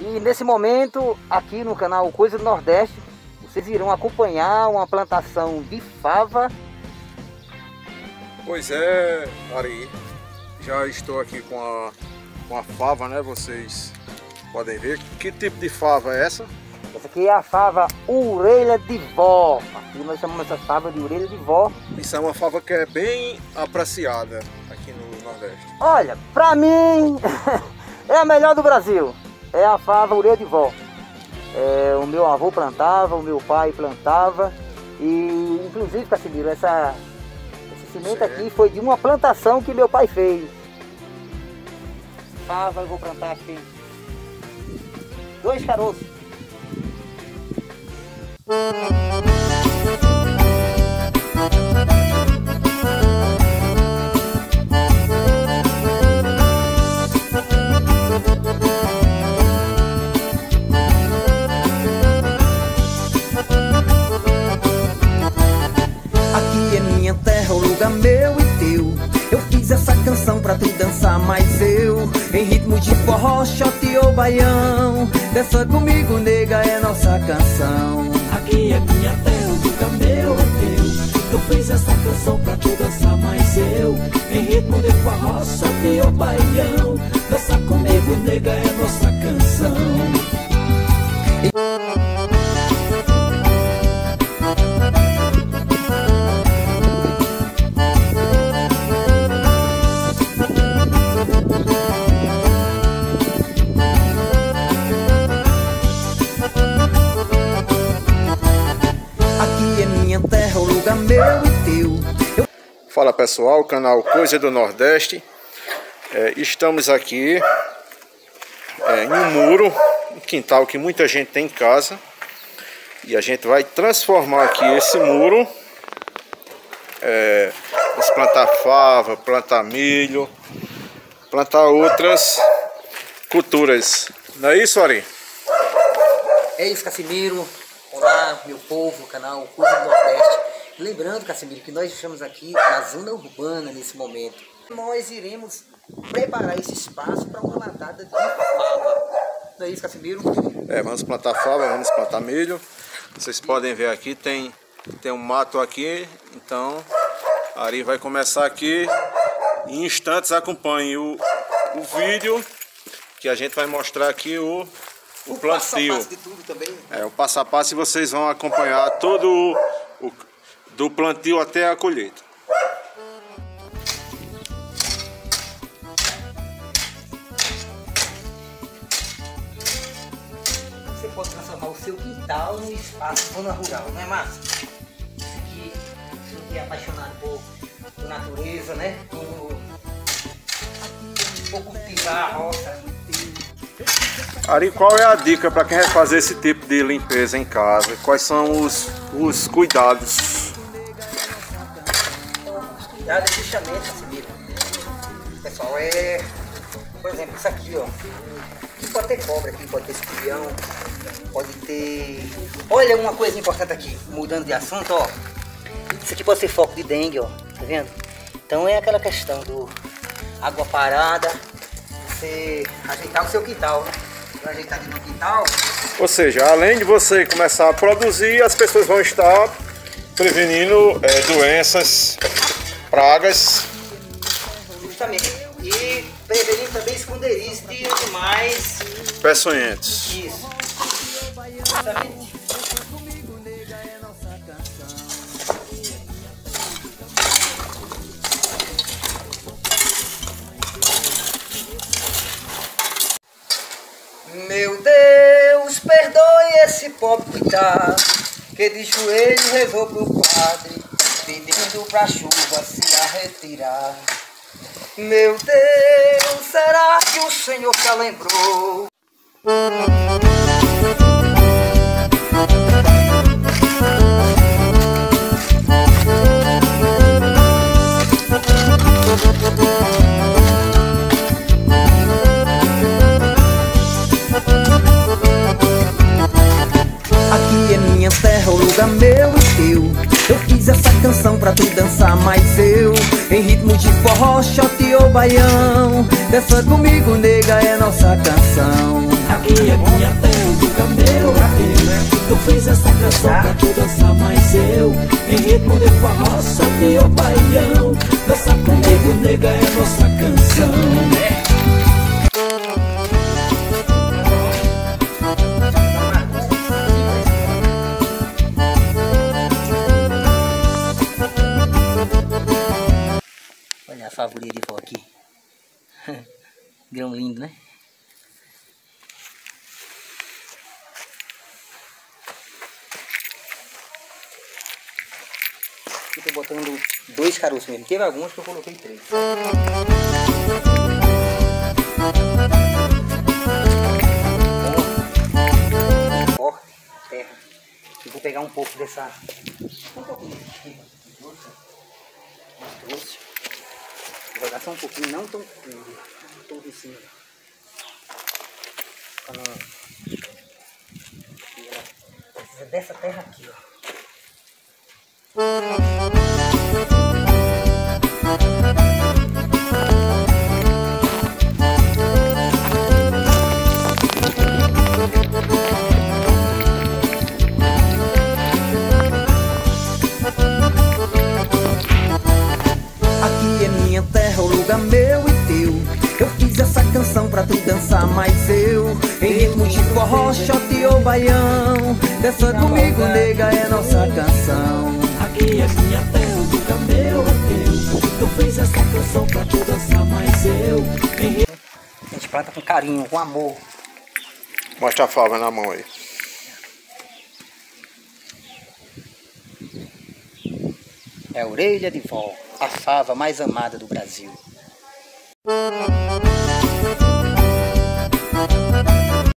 E nesse momento, aqui no canal Coisa do Nordeste, vocês irão acompanhar uma plantação de fava. Pois é, Ari, já estou aqui com a, com a fava, né? Vocês podem ver. Que tipo de fava é essa? Essa aqui é a fava orelha de vó. Aqui nós chamamos essa fava de orelha de vó. Isso é uma fava que é bem apreciada aqui no Nordeste. Olha, pra mim é a melhor do Brasil. É a fava orelha de vó. É, o meu avô plantava, o meu pai plantava. E inclusive, Casimiro, essa, esse cimento certo. aqui foi de uma plantação que meu pai fez. Fava, eu vou plantar aqui. Dois caroços. Mas eu Em ritmo de forró, shot ou baião. Dança comigo, nega, é nossa canção. Aqui é minha terra, o camelo é teu. Eu fiz essa canção pra tu dançar, mas eu. Em ritmo de forró, shot ou baião. Dança comigo, nega, é nossa canção Fala pessoal, canal Coisa do Nordeste. É, estamos aqui é, em um muro, um quintal que muita gente tem em casa. E a gente vai transformar aqui esse muro. É, vamos plantar fava, plantar milho, plantar outras culturas. Não é isso, Ari? É isso, Casimiro. Olá, meu povo, canal Coisa do Nordeste. Lembrando, Casimiro, que nós estamos aqui na zona urbana nesse momento. Nós iremos preparar esse espaço para uma latada de fava. Não é isso, Casimiro? É, vamos plantar fava, vamos plantar milho. Vocês podem ver aqui, tem, tem um mato aqui, então Ari vai começar aqui. Em instantes acompanhe o, o vídeo que a gente vai mostrar aqui o, o, o plantio. Passo a passo de tudo também. É, o passo a passo e vocês vão acompanhar todo o, o do plantio até a colheita. Você pode transformar o seu quintal no espaço zona rural, não é massa? Isso aqui, isso aqui é apaixonado por, por natureza, né? Por, por cultivar a roça. Ari, qual é a dica para quem vai fazer esse tipo de limpeza em casa? Quais são os, os cuidados cuidado é justamente esse Pessoal, é. Por exemplo, isso aqui, ó. Aqui pode ter cobra, aqui pode ter escorpião, pode ter. Olha uma coisa importante aqui, mudando de assunto, ó. Isso aqui pode ser foco de dengue, ó. Tá vendo? Então é aquela questão do água parada, você ajeitar o seu quintal, né? Ajeitar no quintal. Ou seja, além de você começar a produzir, as pessoas vão estar prevenindo é, doenças pragas. Justamente. E prevenir também esconderijos de animais peçonhentos. Isso. Justamente. Meu Deus, perdoe esse pobre coitado que de joelho rezou pro padre pra chuva se retirar. Meu Deus, será que o Senhor já lembrou? Aqui é minha terra, o lugar meu eu fiz essa canção pra tu dançar, mais eu Em ritmo de forró, shot ou baião. Dança comigo, nega, é nossa canção. Aqui é minha terra do camelo Eu fiz essa canção pra tu dançar, mais eu Em ritmo de forró, shot ou baião. Dança comigo, nega, é nossa canção. Favoria de vó aqui. Grão lindo, né? Aqui tô botando dois caroços mesmo. Teve alguns que eu coloquei três. Forte, terra. E vou pegar um pouco dessa. Um pouquinho aqui. Mais doce. Vou jogar só um pouquinho, não tão fundo. Todo em cima. Ela Precisa dessa terra aqui, ó. Dançar, mas eu Em ritmo de forró, shot ou baião Dança comigo, nega, é nossa canção Aqui és minha terra, o meu é teu Tu fez essa canção pra tu dançar, mas eu Em A gente planta com carinho, com amor. Mostra a fava na mão aí. É a orelha de vó, a fava mais amada do Brasil.